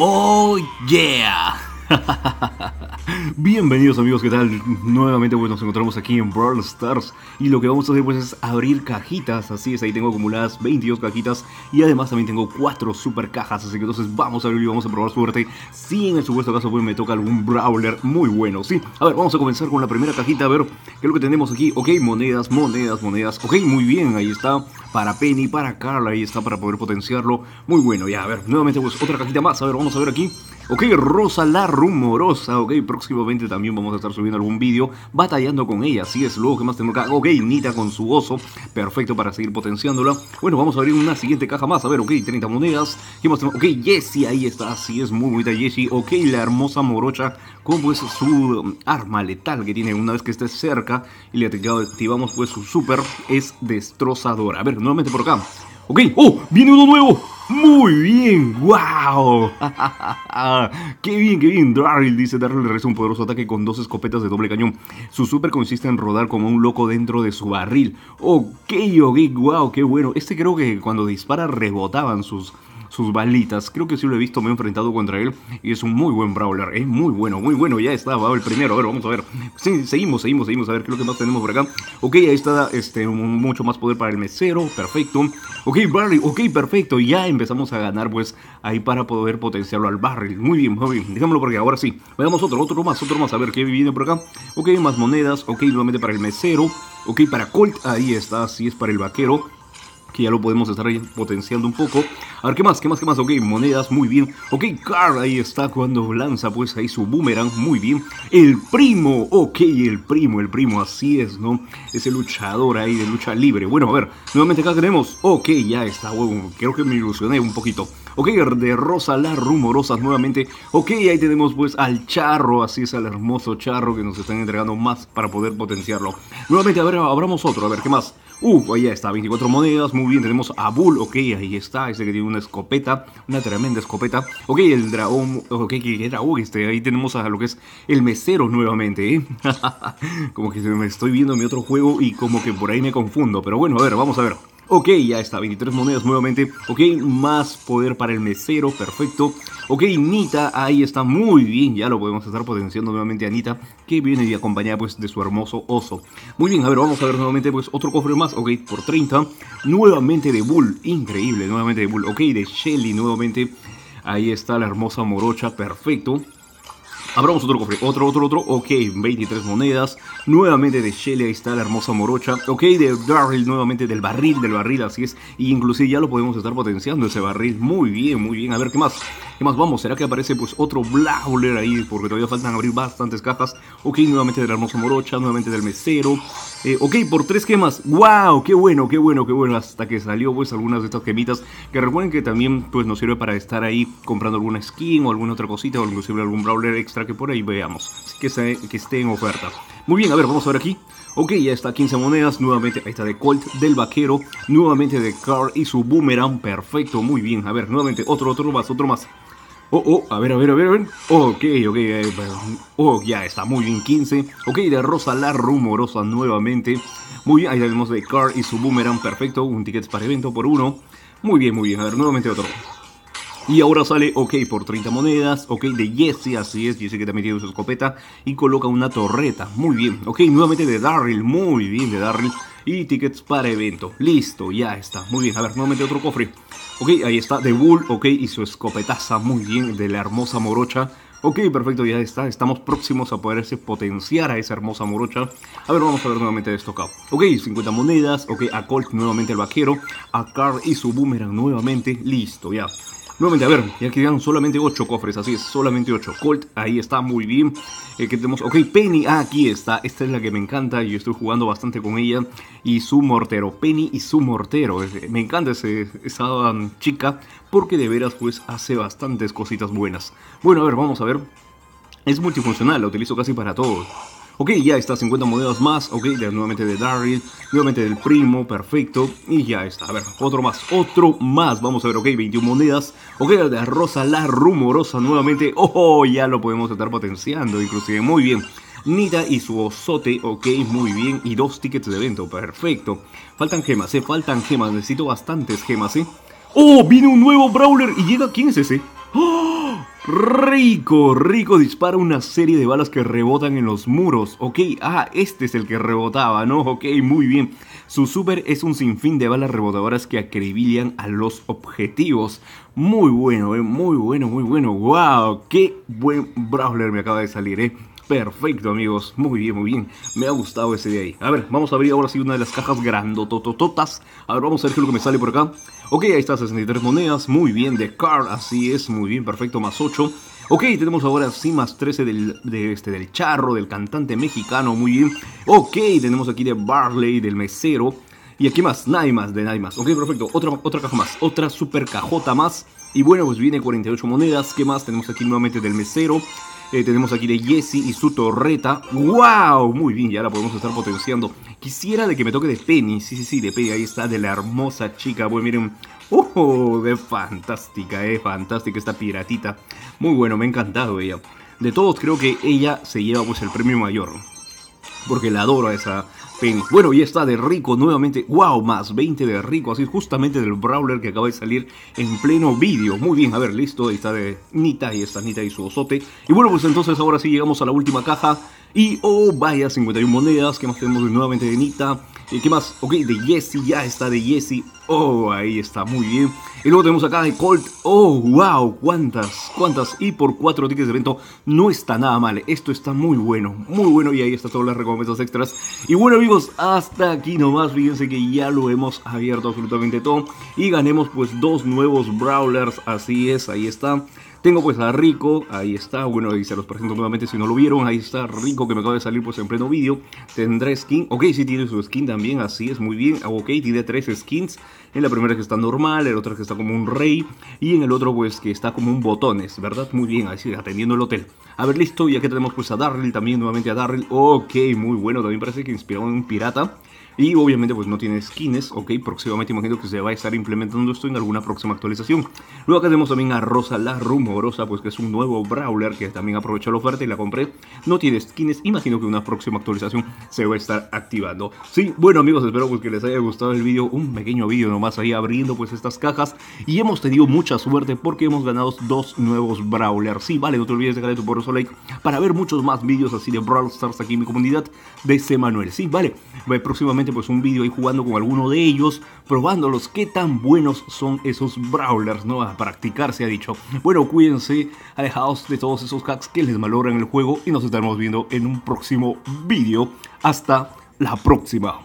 Oh yeah. Bienvenidos amigos, ¿qué tal? Nuevamente pues nos encontramos aquí en Brawl Stars. Y lo que vamos a hacer pues es abrir cajitas. Así es, ahí tengo acumuladas 22 cajitas. Y además también tengo 4 super cajas Así que entonces vamos a abrir y vamos a probar suerte. Si en el supuesto caso pues me toca algún Brawler muy bueno, ¿sí? A ver, vamos a comenzar con la primera cajita. A ver, ¿qué es lo que tenemos aquí? Ok, monedas, monedas, monedas. Ok, muy bien, ahí está. Para Penny, para Carla, ahí está para poder potenciarlo. Muy bueno, ya, a ver, nuevamente pues otra cajita más. A ver, vamos a ver aquí Ok, Rosa la rumorosa, ok, próximamente también vamos a estar subiendo algún vídeo batallando con ella, así es, luego que más tengo acá, ok, Nita con su oso, perfecto para seguir potenciándola. Bueno, vamos a abrir una siguiente caja más, a ver, ok, 30 monedas, ¿qué más tenemos? Ok, Jessie, ahí está, así es, muy bonita Jessie, ok, la hermosa morocha con pues su arma letal que tiene una vez que esté cerca y le activamos pues su super, es destrozadora. A ver, nuevamente por acá. Ok, oh, viene uno nuevo. Muy bien, wow. qué bien, qué bien. Daryl dice, Daryl le reza un poderoso ataque con dos escopetas de doble cañón. Su super consiste en rodar como un loco dentro de su barril. Ok, ok, wow, qué bueno. Este creo que cuando dispara rebotaban sus sus balitas. Creo que sí lo he visto, me he enfrentado contra él y es un muy buen brawler, es muy bueno, muy bueno. Ya está, el primero, a ver, vamos a ver. Sí, seguimos, seguimos, seguimos, a ver qué es lo que más tenemos por acá. Ok, ahí está, este, mucho más poder para el mesero, perfecto. Ok, Barry, ok, perfecto, ya empezamos a ganar pues ahí para poder potenciarlo al Barry. Muy bien, muy bien, déjamelo porque ahora sí. Veamos otro, otro más, otro más, a ver qué viene por acá. Ok, más monedas, ok, nuevamente para el mesero. Ok, para Colt, ahí está, así es para el vaquero que ya lo podemos estar ahí potenciando un poco. A ver, ¿qué más? ¿Qué más? ¿Qué más? Ok, monedas, muy bien. Ok, Carl, ahí está cuando lanza pues ahí su boomerang, muy bien. El primo, ok, el primo, el primo, así es, ¿no? Ese luchador ahí de lucha libre. Bueno, a ver, nuevamente acá tenemos, ok, ya está, huevo, creo que me ilusioné un poquito. Ok, de Rosa la rumorosa nuevamente. Ok, ahí tenemos pues al charro, así es, al hermoso charro que nos están entregando más para poder potenciarlo. Nuevamente, a ver, abramos otro, a ver, ¿qué más? Uh, ahí está, 24 monedas, muy bien, tenemos a Bull, ok, ahí está, ese que tiene una escopeta, una tremenda escopeta. Ok, el dragón, ok, que dragón, este, ahí tenemos a lo que es el mesero nuevamente, ¿eh? como que me estoy viendo mi otro juego y como que por ahí me confundo, pero bueno, a ver, vamos a ver. Ok, ya está, 23 monedas nuevamente. Ok, más poder para el mesero, perfecto. Ok, Nita, ahí está, muy bien, ya lo podemos estar potenciando nuevamente a que viene y acompañada pues de su hermoso oso. Muy bien, a ver, vamos a ver nuevamente pues otro cofre más, ok, por 30. Nuevamente de Bull, increíble, nuevamente de Bull. Ok, de Shelly nuevamente, ahí está la hermosa morocha, perfecto. Abramos otro cofre, otro, otro, otro, ok, 23 monedas, nuevamente de Shelly, ahí está la hermosa morocha, ok, de Daryl, nuevamente del barril, del barril, así es, y inclusive ya lo podemos estar potenciando ese barril, muy bien, muy bien, a ver, ¿qué más? ¿Qué más vamos? ¿Será que aparece pues otro Brawler ahí? Porque todavía faltan abrir bastantes cajas, ok, nuevamente de la hermosa morocha, nuevamente del mesero, eh, ok, por tres gemas, wow, qué bueno, qué bueno, qué bueno, hasta que salió pues algunas de estas gemitas, que recuerden que también pues nos sirve para estar ahí comprando alguna skin o alguna otra cosita, o inclusive algún Brawler extra que por ahí veamos. Así que, que esté en oferta. Muy bien, a ver, vamos a ver aquí. Ok, ya está 15 monedas, nuevamente ahí está de Colt, del Vaquero, nuevamente de Carl y su Boomerang, perfecto, muy bien. A ver, nuevamente otro, otro más, otro más. Oh, oh, a ver, a ver, a ver, a ver. Ok, ok, eh, oh, ya está, muy bien, 15. Ok, de Rosa la Rumorosa nuevamente. Muy bien, ahí tenemos de Carl y su Boomerang, perfecto. Un ticket para evento por uno. Muy bien, muy bien, a ver, nuevamente otro. Y ahora sale OK por 30 monedas, OK de Jesse, así es, Jesse que también tiene su escopeta y coloca una torreta, muy bien, OK nuevamente de Darryl, muy bien de Darryl y tickets para evento, listo, ya está, muy bien, a ver, nuevamente otro cofre, OK, ahí está de Bull, OK y su escopetaza, muy bien, de la hermosa morocha, Ok, perfecto, ya está. Estamos próximos a poderse potenciar a esa hermosa morocha. A ver, vamos a ver nuevamente esto acá. Ok, 50 monedas. Ok, a Colt nuevamente el vaquero. A Carl y su boomerang nuevamente. Listo, ya. Nuevamente, a ver, ya quedaron solamente 8 cofres, así es, solamente 8. Colt, ahí está, muy bien. Eh, que tenemos, ok, Penny, ah, aquí está. Esta es la que me encanta yo estoy jugando bastante con ella. Y su mortero, Penny y su mortero. Me encanta esa um, chica porque de veras pues hace bastantes cositas buenas. Bueno, a ver, vamos a ver. Es multifuncional, la utilizo casi para todo. Ok, ya está, 50 monedas más. Ok, nuevamente de Daryl, nuevamente del primo, perfecto. Y ya está, a ver, otro más, otro más. Vamos a ver, ok, 21 monedas. Ok, de Rosa la rumorosa nuevamente. Oh, ya lo podemos estar potenciando, inclusive, muy bien. Nita y su osote, ok, muy bien. Y dos tickets de evento, perfecto. Faltan gemas, eh, faltan gemas. Necesito bastantes gemas, eh. ¡Oh! Viene un nuevo Brawler y llega. ¿Quién es ese? ¡Oh! Rico, Rico dispara una serie de balas que rebotan en los muros. Ok, ah, este es el que rebotaba, ¿no? Ok, muy bien. Su super es un sinfín de balas rebotadoras que acribillan a los objetivos. Muy bueno, eh, muy bueno, muy bueno. ¡Wow! ¡Qué buen Brawler me acaba de salir, eh! Perfecto, amigos. Muy bien, muy bien. Me ha gustado ese de ahí. A ver, vamos a abrir ahora sí una de las cajas grandototototas. A ver, vamos a ver qué es lo que me sale por acá. Ok, ahí está, 63 monedas. Muy bien, de card, así es. Muy bien, perfecto, más 8. Ok, tenemos ahora sí más 13 del, de este, del charro, del cantante mexicano. Muy bien. Ok, tenemos aquí de Barley, del mesero. Y aquí más, nadie más, de nadie más. Ok, perfecto. Otra, otra caja más. Otra super cajota más. Y bueno, pues viene 48 monedas. ¿Qué más? Tenemos aquí nuevamente del mesero. Eh, tenemos aquí de Jesse y su torreta. ¡Wow! Muy bien, ya la podemos estar potenciando. Quisiera de que me toque de Penny. Sí, sí, sí, de Penny. Ahí está, de la hermosa chica. Bueno, miren. ¡Oh! De fantástica, eh. Fantástica esta piratita. Muy bueno, me ha encantado ella. De todos, creo que ella se lleva pues el premio mayor. Porque la adoro a esa, bueno, y está de Rico nuevamente. ¡Wow! Más 20 de Rico. Así justamente del Brawler que acaba de salir en pleno vídeo. Muy bien, a ver, listo. Ahí está de Nita. Y está Nita y su osote. Y bueno, pues entonces ahora sí llegamos a la última caja. Y oh, vaya, 51 monedas. ¿Qué más tenemos nuevamente de Nita? ¿Y qué más? Ok, de Jesse, ya está de Jesse. Oh, ahí está, muy bien. Y luego tenemos acá de Colt. Oh, wow, cuántas, cuántas. Y por cuatro tickets de evento no está nada mal. Esto está muy bueno, muy bueno. Y ahí está todas las recompensas extras. Y bueno, amigos, hasta aquí nomás. Fíjense que ya lo hemos abierto absolutamente todo. Y ganemos pues dos nuevos Brawlers. Así es, ahí está. Tengo pues a Rico, ahí está, bueno, y se los presento nuevamente si no lo vieron, ahí está Rico que me acaba de salir pues en pleno vídeo. Tendrá skin, ok, sí tiene su skin también, así es, muy bien, ah, ok, tiene tres skins. En la primera que está normal, en la otra que está como un rey, y en el otro pues que está como un botones, ¿verdad? Muy bien, así, atendiendo el hotel. A ver, listo, ya que tenemos pues a Darryl también, nuevamente a Darryl, ok, muy bueno, también parece que inspirado en un pirata. Y obviamente pues no tiene skins, ok, próximamente imagino que se va a estar implementando esto en alguna próxima actualización. Luego acá tenemos también a Rosa la Rumorosa, pues que es un nuevo Brawler que también aprovechó la oferta y la compré. No tiene skins, imagino que una próxima actualización se va a estar activando. Sí, bueno amigos, espero pues que les haya gustado el vídeo, un pequeño vídeo nomás ahí abriendo pues estas cajas. Y hemos tenido mucha suerte porque hemos ganado dos nuevos Brawlers. Sí, vale, no te olvides de dejar tu poderoso like para ver muchos más vídeos así de Brawl Stars aquí en mi comunidad de C. Manuel. Sí, vale, próximamente pues un vídeo ahí jugando con alguno de ellos, probándolos, qué tan buenos son esos brawlers, ¿no? A practicar se ha dicho. Bueno, cuídense, alejados de todos esos hacks que les malogran el juego y nos estaremos viendo en un próximo vídeo. Hasta la próxima.